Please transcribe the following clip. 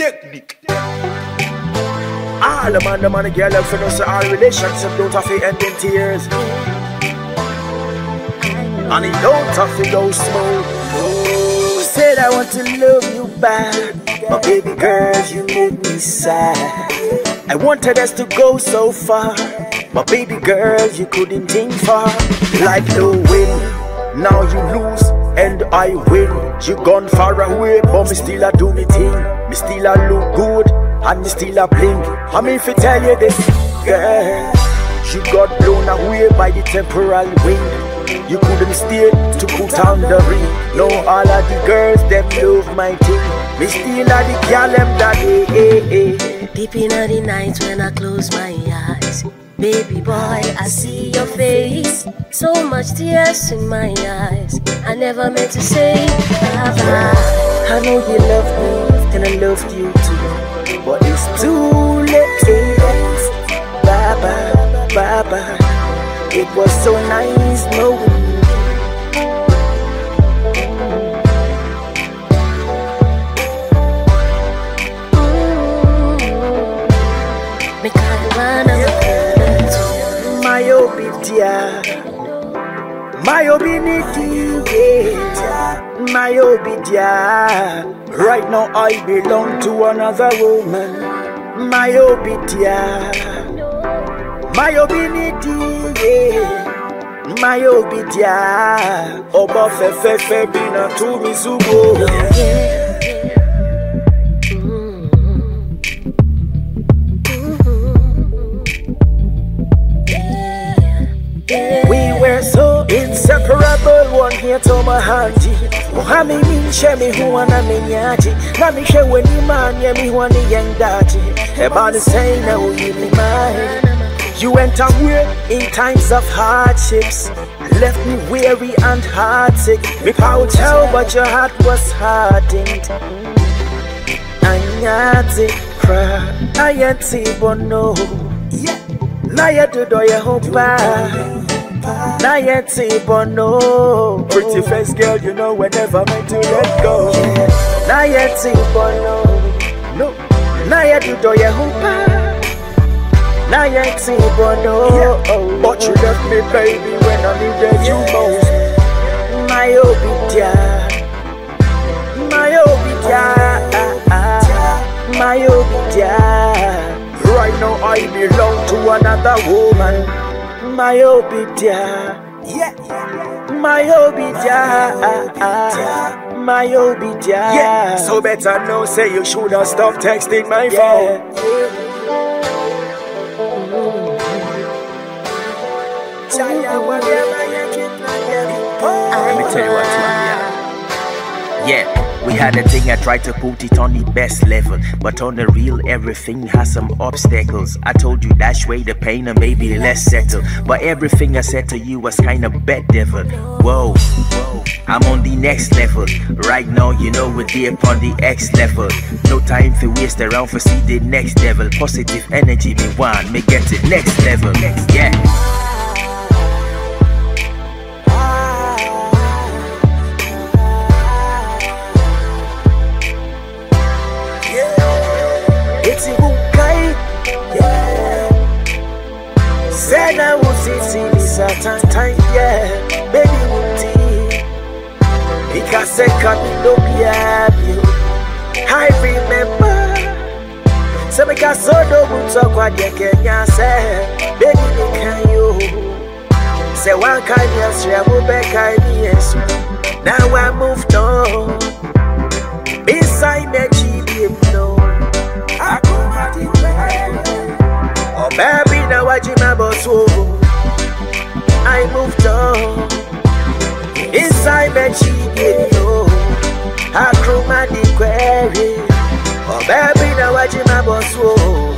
technique. All the man, the man, the girl, them for us, all relationship don't have to end in tears. And it don't have to go smooth. Said I want to love you back, but baby girl, you make me sad. I wanted us to go so far, but baby girl, you couldn't think far. Like the wind, now you lose and I win. You gone far away, but me still a do me thing. Me still a look good, and me still a blink. I mean, if I tell you this, girl, you got blown away by the temporal wind. You couldn't stay to put on the ring. No, all of the girls them love my thing. Me still a the girl them that eh eh eh. Deep in the night when I close my eyes. Baby boy, I see your face. So much tears in my eyes. I never meant to say bye bye. I know you love me, and I loved you too. But it's too late. Bye bye, bye bye. It was so nice knowing you. Me can't run away. My obidia, my obinity, my obidia. Right now I belong to another woman. My obidia, my obinity, my obidia. Oba fe fe fe bina to mi sugo. We inseparable, one here to my hanji. Muhami min shemi huwa na minyaji. Na mi shewe ni man ye mi huwa ni yendaji. Eba ni say now you be mine. You went away in times of hardships. Left me weary and heartsick. Me power tell, but your heart was hardened. Anyati cry, ayati bono. Na ye do do Na ye ti bono. Pretty face girl, you know whenever meant to let go. Na ye ti bono. No. Na ye do do ye hopa. Na ye ti bono. But you left me, baby, when I needed you most. My obidia. My obidia. My obidia. Right now I belong to another woman. My obidia. Yeah. My obidia. My obidia. Yeah. So better know say you should have stopped texting my phone. Let me tell you what, yeah. Yeah, we had a thing, I tried to put it on the best level. But on the real, everything has some obstacles. I told you dash way the pain and maybe less settle. But everything I said to you was kind of bad devil. Whoa, whoa, I'm on the next level. Right now, you know we're deep on the X level. No time to waste around for see the next level. Positive energy, me want, me get it next level. Yeah. Certain time, yeah. Baby, wuti. Because I can't no you. I remember. So got so no boots of what you can say. Baby, can you. Say one kind of will be kind yes. Now I moved on. I moved on. Inside my chicken, no I crew my query. Oh baby, now I dream about so